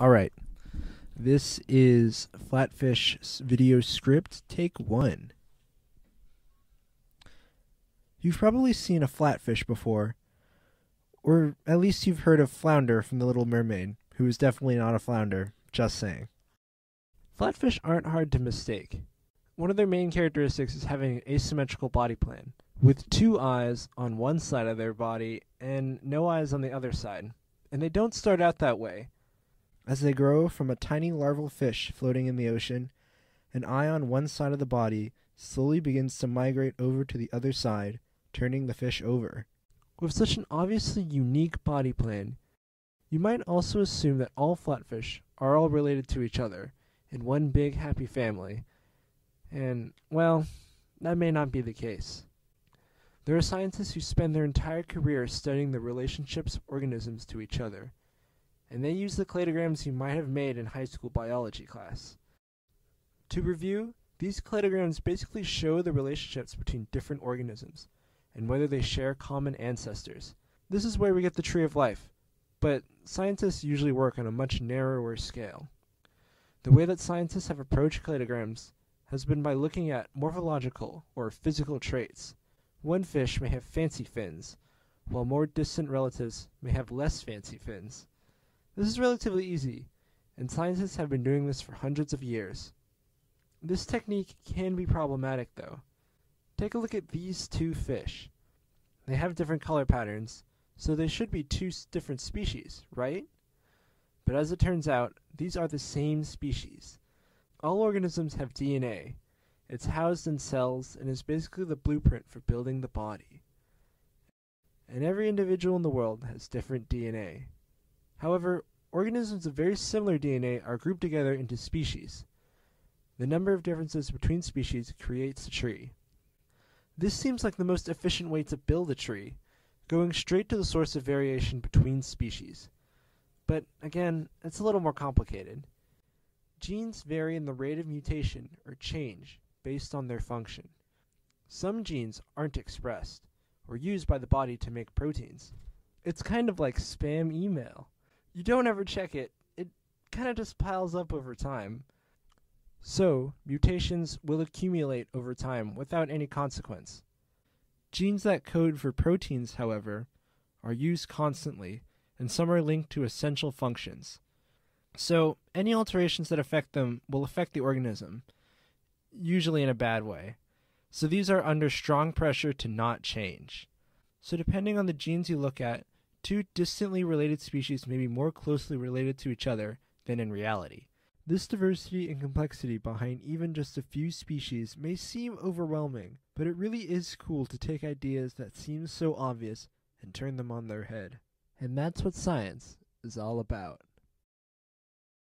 All right. This is Flatfish video script, take one. You've probably seen a flatfish before, or at least you've heard of Flounder from The Little Mermaid, who is definitely not a flounder, just saying. Flatfish aren't hard to mistake. One of their main characteristics is having an asymmetrical body plan, with two eyes on one side of their body and no eyes on the other side. And they don't start out that way. As they grow from a tiny larval fish floating in the ocean, an eye on one side of the body slowly begins to migrate over to the other side, turning the fish over. With such an obviously unique body plan, you might also assume that all flatfish are all related to each other in one big happy family. And, well, that may not be the case. There are scientists who spend their entire career studying the relationships of organisms to each other and they use the cladograms you might have made in high school biology class. To review, these cladograms basically show the relationships between different organisms and whether they share common ancestors. This is where we get the tree of life, but scientists usually work on a much narrower scale. The way that scientists have approached cladograms has been by looking at morphological or physical traits. One fish may have fancy fins, while more distant relatives may have less fancy fins. This is relatively easy, and scientists have been doing this for hundreds of years. This technique can be problematic, though. Take a look at these two fish. They have different color patterns, so they should be two different species, right? But as it turns out, these are the same species. All organisms have DNA. It's housed in cells and is basically the blueprint for building the body. And every individual in the world has different DNA. However, organisms of very similar DNA are grouped together into species. The number of differences between species creates a tree. This seems like the most efficient way to build a tree, going straight to the source of variation between species. But again, it's a little more complicated. Genes vary in the rate of mutation or change based on their function. Some genes aren't expressed or used by the body to make proteins. It's kind of like spam email you don't ever check it, it kind of just piles up over time. So, mutations will accumulate over time without any consequence. Genes that code for proteins, however, are used constantly, and some are linked to essential functions. So, any alterations that affect them will affect the organism, usually in a bad way. So, these are under strong pressure to not change. So, depending on the genes you look at, Two distantly related species may be more closely related to each other than in reality. This diversity and complexity behind even just a few species may seem overwhelming, but it really is cool to take ideas that seem so obvious and turn them on their head. And that's what science is all about.